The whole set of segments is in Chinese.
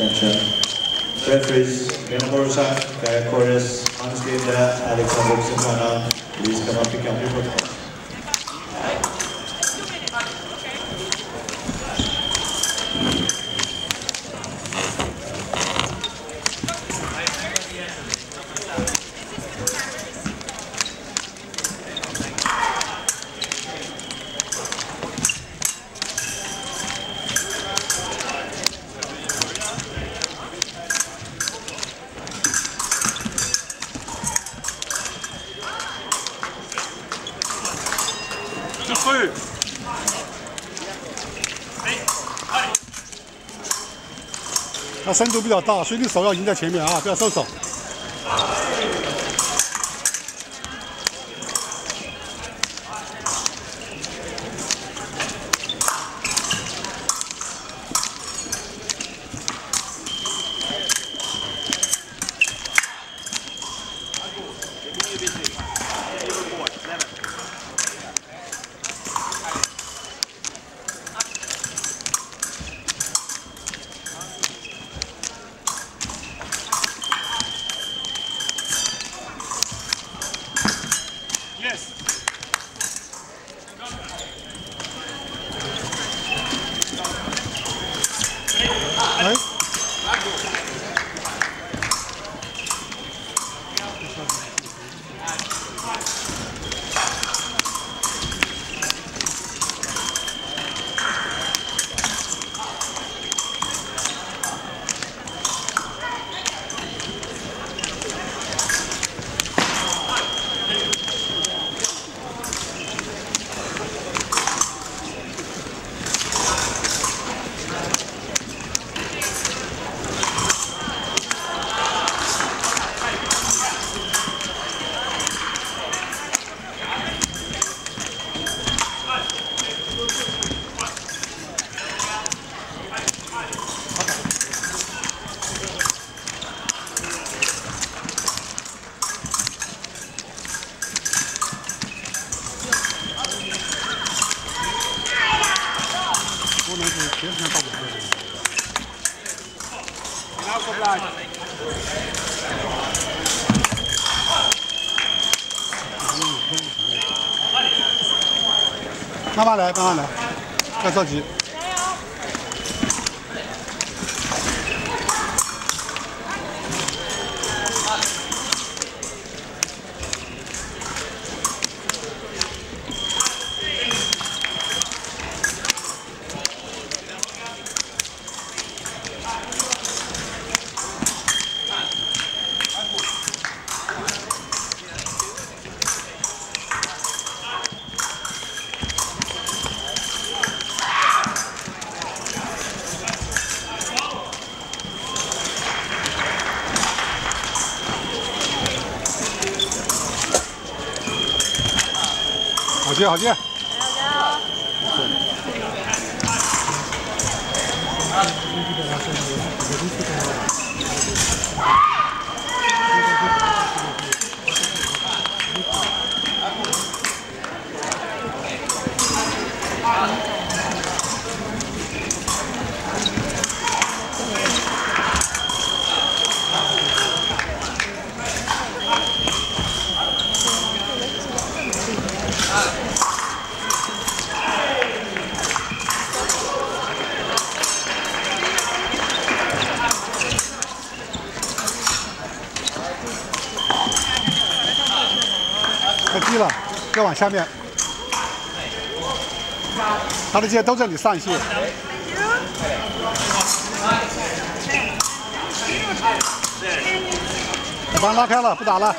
Gotcha. Referees, Mena Borsak, Kaya Hans Alexander Simona, please come up to the. Your protocol. 它深度比较大，所以你手要赢在前面啊，不要收手。Right? 慢慢来，慢慢来，不要着急。好接，好接。太低了，要往下面。他的箭都在你上线。把拉开了，不打了。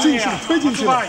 进去，推进去了。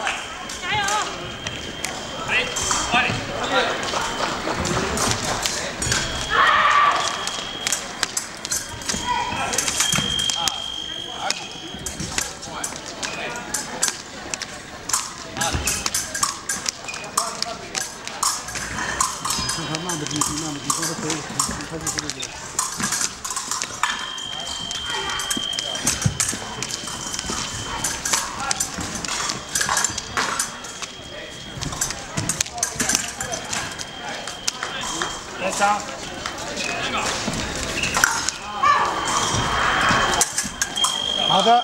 好的。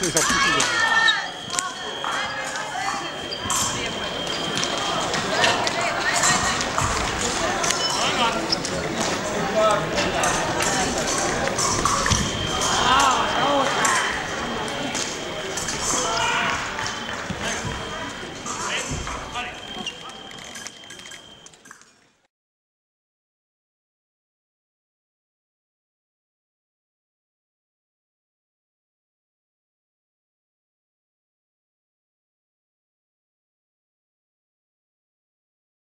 这下出去了。